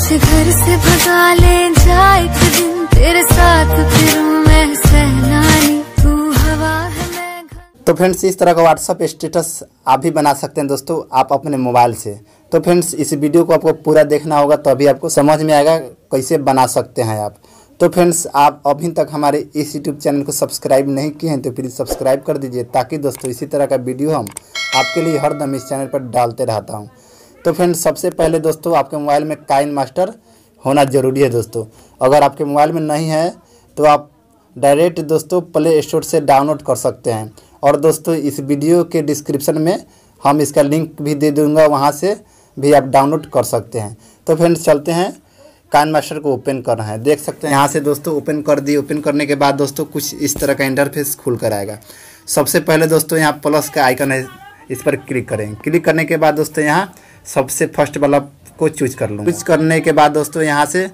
मुझे घर से भगा ले जा एक दिन। तेरे साथ फिरूं मैं सहलानी तू हवा है, मैं तो फ्रेंड्स इस तरह का व्हाट्सअप स्टेटस आप भी बना सकते हैं दोस्तों, आप अपने मोबाइल से। तो फ्रेंड्स इस वीडियो को आपको पूरा देखना होगा तभी आपको समझ में आएगा कैसे बना सकते हैं आप। तो फ्रेंड्स आप अभी तक हमारे इस यूट्यूब चैनल को सब्सक्राइब नहीं किए हैं तो प्लीज़ सब्सक्राइब कर दीजिए, ताकि दोस्तों, इसी तरह का वीडियो हम आपके लिए हरदम इस चैनल पर डालते रहता हूँ। तो फ्रेंड्स, सबसे पहले दोस्तों, आपके मोबाइल में काइन मास्टर होना ज़रूरी है दोस्तों। अगर आपके मोबाइल में नहीं है तो आप डायरेक्ट दोस्तों प्ले स्टोर से डाउनलोड कर सकते हैं। और दोस्तों, इस वीडियो के डिस्क्रिप्शन में हम इसका लिंक भी दे दूँगा, वहाँ से भी आप डाउनलोड कर सकते हैं। तो फ्रेंड्स, चलते हैं। कान मास्टर को ओपन कर रहे हैं। देख सकते हैं, यहाँ से दोस्तों ओपन कर दिए ओपन करने के बाद दोस्तों, कुछ इस तरह का इंटरफेस खुल कर आएगा। सबसे पहले दोस्तों, यहाँ प्लस का आइकन है, इस पर क्लिक करें। क्लिक करने के बाद दोस्तों, यहाँ सबसे फ़र्स्ट वाला को चूज़ कर लूँगा। चूज़ करने के बाद दोस्तों यहाँ से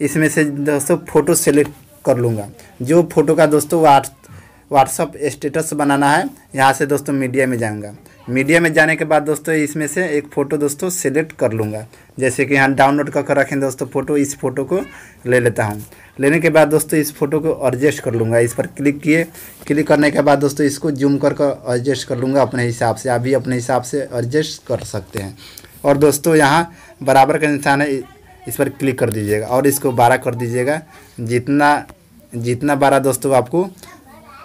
इसमें से दोस्तों फ़ोटो सेलेक्ट कर लूँगा। जो फ़ोटो का दोस्तों व्हाट्स व्हाट्सअप स्टेटस बनाना है, यहाँ से दोस्तों मीडिया में जाऊँगा। मीडिया में जाने के बाद दोस्तों, इसमें से एक फ़ोटो दोस्तों सेलेक्ट कर लूँगा। जैसे कि यहाँ डाउनलोड कर कर रखें दोस्तों फ़ोटो, इस फ़ोटो को ले लेता हूँ। लेने के बाद दोस्तों इस फ़ोटो को एडजस्ट कर लूँगा। इस पर क्लिक किए क्लिक करने के बाद दोस्तों इसको जूम कर कर एडजस्ट कर लूँगा अपने हिसाब से। आप भी अपने हिसाब से एडजस्ट कर सकते हैं। और दोस्तों यहाँ बराबर का निशान है, इस पर क्लिक कर दीजिएगा और इसको बारह कर दीजिएगा। जितना जितना बारह दोस्तों आपको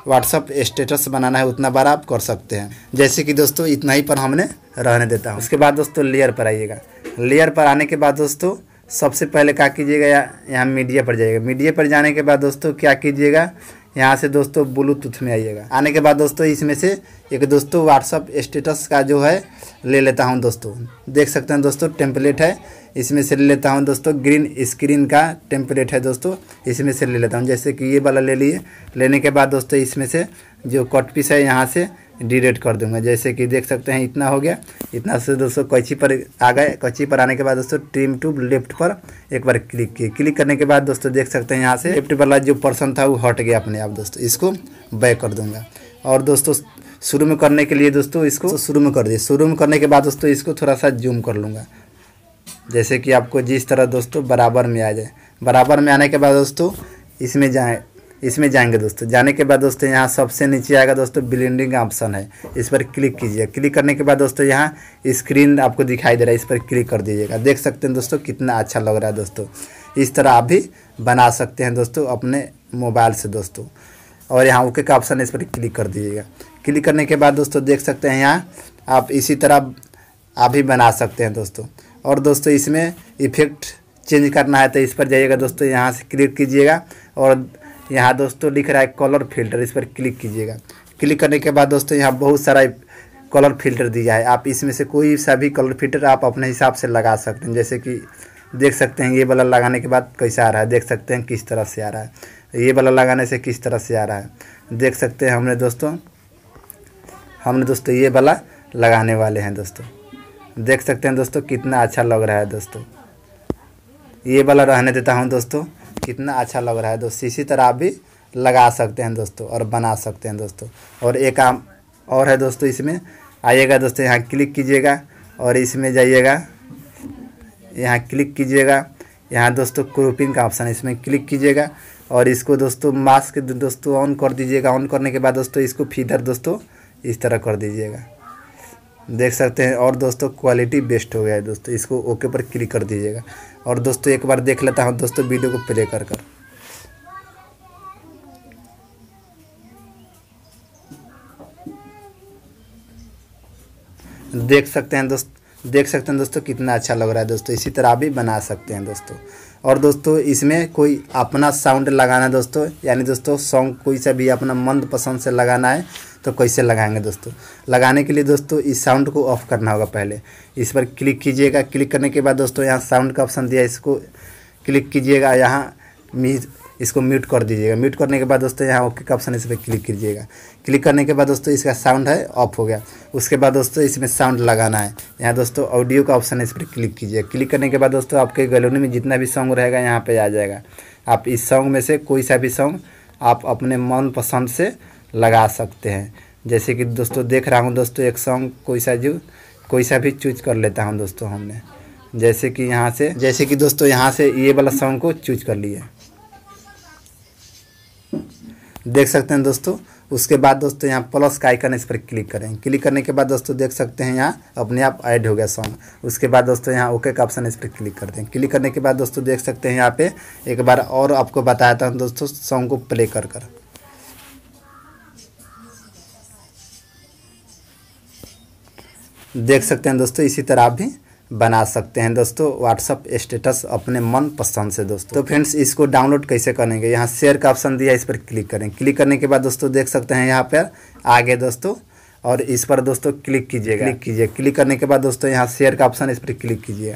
व्हाट्सअप स्टेटस बनाना है, उतना बार आप कर सकते हैं। जैसे कि दोस्तों, इतना ही पर हमने रहने देता हूँ। उसके बाद दोस्तों लेयर पर आइएगा। लेयर पर आने के बाद दोस्तों, सबसे पहले क्या कीजिएगा यहाँ मीडिया पर जाइएगा। मीडिया पर जाने के बाद दोस्तों, क्या कीजिएगा? यहाँ से दोस्तों ब्लूटूथ में आइएगा। आने के बाद दोस्तों इसमें से एक दोस्तों व्हाट्सअप स्टेटस का जो है, ले लेता हूँ दोस्तों। देख सकते हैं दोस्तों टेम्पलेट है। इसमें से ले लेता हूँ दोस्तों ग्रीन स्क्रीन का टेम्पलेट है दोस्तों। इसमें से ले लेता हूँ। जैसे कि ये वाला ले लिए। लेने के बाद दोस्तों इसमें से जो कट पीस है यहाँ से डिलीट कर दूँगा। जैसे कि देख सकते हैं, इतना हो गया। इतना से दोस्तों, कैची पर आ गए। कैची पर आने के बाद दोस्तों ट्रिम टू लेफ़्ट पर एक बार क्लिक किए। क्लिक करने के बाद दोस्तों, देख सकते हैं यहाँ से लेफ़्ट वाला जो पर्सन था, वो हट गया अपने आप दोस्तों। इसको बैक कर दूँगा। और दोस्तों, शुरू में करने के लिए दोस्तों, इसको शुरू में कर दिए। शुरू में करने के बाद दोस्तों, इसको थोड़ा सा जूम कर लूँगा। जैसे कि आपको जिस तरह दोस्तों, बराबर में आ जाए। बराबर में आने के बाद दोस्तों, इसमें जाए। इसमें जाएँगे दोस्तों। जाने के बाद दोस्तों यहाँ सबसे नीचे आएगा दोस्तों ब्लेंडिंग ऑप्शन है। इस पर क्लिक कीजिए। क्लिक करने के बाद दोस्तों यहाँ स्क्रीन आपको दिखाई दे रहा है। इस पर क्लिक कर दीजिएगा। देख सकते हैं दोस्तों कितना अच्छा लग रहा है दोस्तों। इस तरह आप भी बना सकते हैं दोस्तों अपने मोबाइल से दोस्तों। और यहाँ ओके का ऑप्शन है। इस पर क्लिक कर दीजिएगा। क्लिक करने के बाद दोस्तों देख सकते हैं यहाँ आप इसी तरह आप भी बना सकते हैं दोस्तों। और दोस्तों इसमें इफ़ेक्ट चेंज करना है तो इस पर जाइएगा दोस्तों। यहाँ से क्लिक कीजिएगा। और यहाँ दोस्तों लिख रहा है कलर फ़िल्टर इस पर क्लिक कीजिएगा। क्लिक करने के बाद दोस्तों यहाँ बहुत सारा कलर फ़िल्टर दिया है। आप इसमें से कोई सा भी कलर फ़िल्टर आप अपने हिसाब से लगा सकते हैं। जैसे कि देख सकते हैं ये वाला लगाने के बाद कैसा आ रहा है। देख सकते हैं किस तरह से आ रहा है। ये वाला लगाने से किस तरह से आ रहा है। देख सकते हैं हमने दोस्तों हमने दोस्तों ये वाला लगाने वाले हैं दोस्तों। देख सकते हैं दोस्तों कितना अच्छा लग रहा है दोस्तों। ये वाला रहने देता हूँ दोस्तों। कितना अच्छा लग रहा है दोस्तों। इसी तरह आप भी लगा सकते हैं दोस्तों और बना सकते हैं दोस्तों। और एक काम और है दोस्तों इसमें। आइएगा दोस्तों, यहाँ क्लिक कीजिएगा और इसमें जाइएगा। यहाँ क्लिक कीजिएगा। यहाँ दोस्तों क्रोपिंग का ऑप्शन है, इसमें क्लिक कीजिएगा और इसको दोस्तों मास्क दोस्तों ऑन कर दीजिएगा। ऑन करने के बाद दोस्तों इसको फीदर दोस्तों इस तरह कर दीजिएगा। देख सकते हैं। और दोस्तों क्वालिटी बेस्ट हो गया है दोस्तों। इसको ओके पर क्लिक कर दीजिएगा। और दोस्तों, एक बार देख लेता हूँ दोस्तों वीडियो को प्ले कर कर। देख सकते हैं दोस्त, देख सकते हैं दोस्तों, कितना अच्छा लग रहा है दोस्तों। इसी तरह भी बना सकते हैं दोस्तों। और दोस्तों, इसमें कोई अपना साउंड लगाना है दोस्तों? यानी दोस्तों सॉन्ग कोई सा भी अपना मन पसंद से लगाना है तो कैसे लगाएँगे दोस्तों? लगाने के लिए दोस्तों, इस साउंड को ऑफ़ करना होगा पहले। इस पर क्लिक कीजिएगा। क्लिक करने के बाद दोस्तों, यहाँ साउंड का ऑप्शन दिया इसको क्लिक कीजिएगा। यहाँ इसको म्यूट कर दीजिएगा। म्यूट करने के बाद दोस्तों यहाँ ओके का ऑप्शन इस पर क्लिक कीजिएगा। क्लिक करने के बाद दोस्तों इसका साउंड है ऑफ़ हो गया। उसके बाद दोस्तों इसमें साउंड लगाना है। यहाँ दोस्तों ऑडियो का ऑप्शन है इस पर क्लिक कीजिएगा क्लिक करने के बाद दोस्तों आपके गैलरी में जितना भी सॉन्ग रहेगा यहाँ पर आ जाएगा। आप इस सॉन्ग में से कोई सा भी सॉन्ग आप अपने मन पसंद से लगा सकते हैं। जैसे कि दोस्तों देख रहा हूँ दोस्तों एक सॉन्ग कोई सा जो, कोई सा भी चूज़ कर लेता हूँ दोस्तों हमने। जैसे कि यहाँ से, जैसे कि दोस्तों यहाँ से ये वाला सॉन्ग को चूज़ कर लिए। देख सकते हैं दोस्तों। उसके बाद दोस्तों यहाँ प्लस का आइकन इस पर क्लिक करें। क्लिक करने के बाद दोस्तों देख सकते हैं यहाँ अपने आप ऐड हो गया सॉन्ग उसके बाद दोस्तों यहाँ ओके का ऑप्शन इस पर क्लिक कर दें। क्लिक करने के बाद दोस्तों देख सकते हैं यहाँ पे एक बार और आपको बताया था दोस्तों सॉन्ग को प्ले कर कर। देख सकते हैं दोस्तों इसी तरह आप भी बना सकते हैं। दोस्तों व्हाट्सअप स्टेटस अपने मन पसंद से दोस्तों। तो फ्रेंड्स इसको डाउनलोड कैसे करेंगे? यहाँ शेयर का ऑप्शन दिया इस पर क्लिक करें। क्लिक करने के बाद दोस्तों देख सकते हैं यहाँ पर आगे दोस्तों और इस पर दोस्तों क्लिक कीजिए। क्लिक कीजिए। क्लिक करने के बाद दोस्तों यहाँ शेयर का ऑप्शन इस पर क्लिक कीजिए।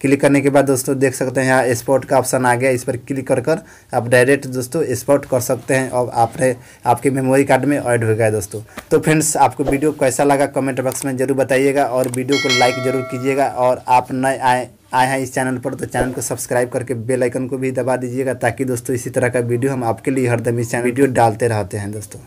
क्लिक करने के बाद दोस्तों देख सकते हैं यहाँ स्पॉट का ऑप्शन आ गया। इस पर क्लिक कर कर आप डायरेक्ट दोस्तों स्पॉट कर सकते हैं और आपने आपके मेमोरी कार्ड में ऐड हो गया दोस्तों। तो फ्रेंड्स आपको वीडियो कैसा लगा कमेंट बॉक्स में ज़रूर बताइएगा और वीडियो को लाइक ज़रूर कीजिएगा और आप नए आए आए हैं इस चैनल पर तो चैनल को सब्सक्राइब करके बेल आइकन को भी दबा दीजिएगा ताकि दोस्तों इसी तरह का वीडियो हम आपके लिए हरदम इस चैनल वीडियो डालते रहते हैं दोस्तों।